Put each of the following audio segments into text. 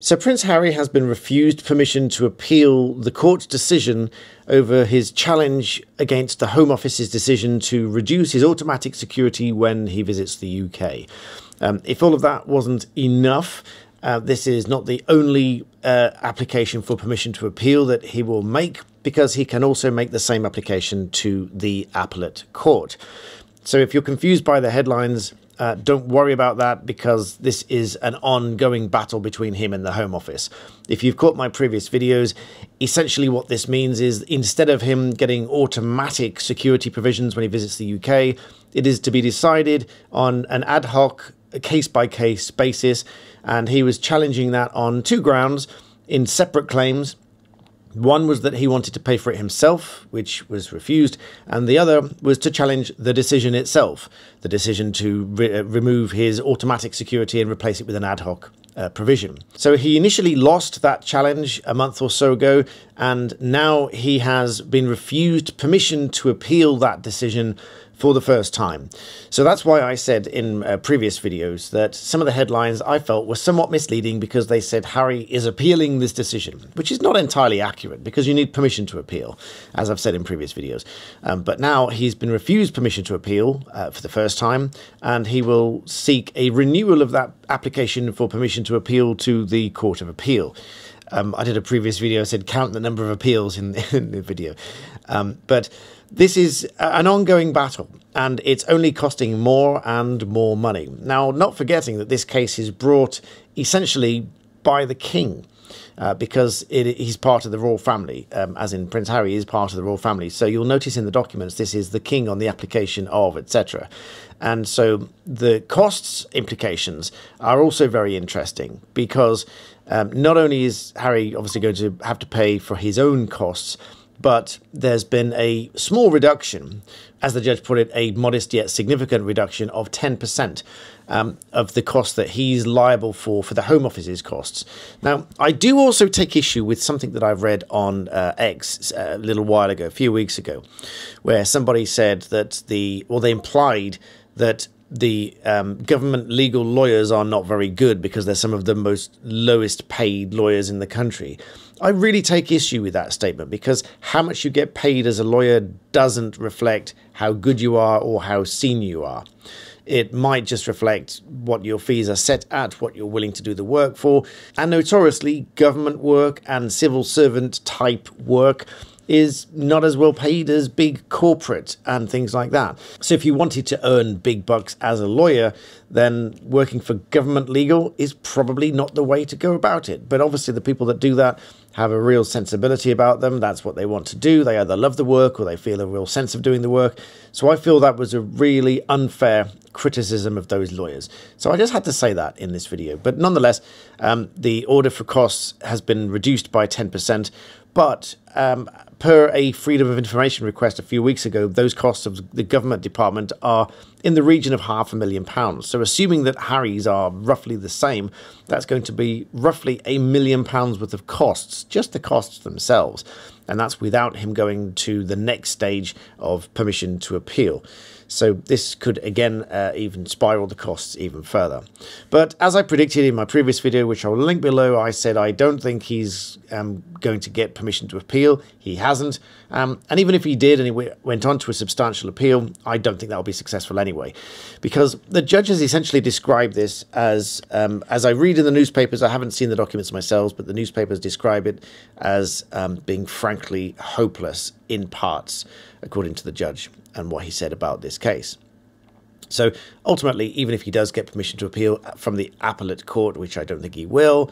So, Prince Harry has been refused permission to appeal the court's decision over his challenge against the Home Office's decision to reduce his automatic security when he visits the UK. Um, if all of that wasn't enough, uh, this is not the only uh, application for permission to appeal that he will make, because he can also make the same application to the appellate court. So, if you're confused by the headlines, uh, don't worry about that because this is an ongoing battle between him and the Home Office. If you've caught my previous videos, essentially what this means is instead of him getting automatic security provisions when he visits the UK, it is to be decided on an ad hoc, case by case basis. And he was challenging that on two grounds in separate claims one was that he wanted to pay for it himself, which was refused, and the other was to challenge the decision itself, the decision to re- uh, remove his automatic security and replace it with an ad hoc uh, provision. So he initially lost that challenge a month or so ago, and now he has been refused permission to appeal that decision for the first time. So that's why I said in uh, previous videos that some of the headlines I felt were somewhat misleading because they said Harry is appealing this decision, which is not entirely accurate because you need permission to appeal, as I've said in previous videos. Um, but now he's been refused permission to appeal uh, for the first time, and he will seek a renewal of that application for permission to appeal to the Court of Appeal. Um, I did a previous video, I said count the number of appeals in, in the video. Um, but this is an ongoing battle, and it's only costing more and more money. Now, not forgetting that this case is brought essentially by the king. Uh, because it, he's part of the royal family, um, as in Prince Harry is part of the royal family. So you'll notice in the documents this is the king on the application of, etc. And so the costs implications are also very interesting because um, not only is Harry obviously going to have to pay for his own costs, but there's been a small reduction, as the judge put it, a modest yet significant reduction of 10% um, of the cost that he's liable for for the Home Office's costs. Now, I do also take issue with something that I've read on uh, X uh, a little while ago, a few weeks ago, where somebody said that the, or they implied that the um, government legal lawyers are not very good because they're some of the most lowest paid lawyers in the country. I really take issue with that statement because how much you get paid as a lawyer doesn't reflect how good you are or how senior you are. It might just reflect what your fees are set at, what you're willing to do the work for. And notoriously, government work and civil servant type work is not as well paid as big corporate and things like that. So if you wanted to earn big bucks as a lawyer, then working for government legal is probably not the way to go about it. But obviously the people that do that have a real sensibility about them. That's what they want to do. They either love the work or they feel a real sense of doing the work. So I feel that was a really unfair criticism of those lawyers. So I just had to say that in this video. But nonetheless, um, the order for costs has been reduced by 10%. But um, per a Freedom of Information request a few weeks ago, those costs of the government department are in the region of half a million pounds. So, assuming that Harry's are roughly the same, that's going to be roughly a million pounds worth of costs, just the costs themselves. And that's without him going to the next stage of permission to appeal. So this could again uh, even spiral the costs even further. But as I predicted in my previous video, which I'll link below, I said I don't think he's um, going to get permission to appeal. He hasn't. Um, and even if he did and he went on to a substantial appeal, I don't think that will be successful anyway. Because the judge has essentially described this as, um, as I read in the newspapers, I haven't seen the documents myself, but the newspapers describe it as um, being frankly hopeless in parts, according to the judge and what he said about this case. So ultimately, even if he does get permission to appeal from the appellate court, which I don't think he will,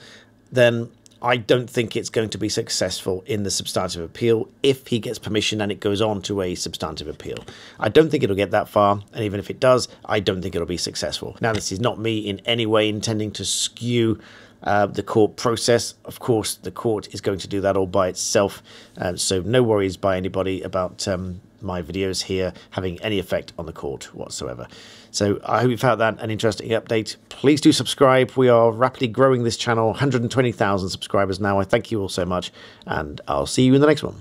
then I don't think it's going to be successful in the substantive appeal if he gets permission and it goes on to a substantive appeal. I don't think it'll get that far, and even if it does, I don't think it'll be successful. Now, this is not me in any way intending to skew uh, the court process. Of course, the court is going to do that all by itself, uh, so no worries by anybody about um, my videos here having any effect on the court whatsoever. So I hope you found that an interesting update. Please do subscribe. We are rapidly growing this channel, 120,000 subscribers now. I thank you all so much, and I'll see you in the next one.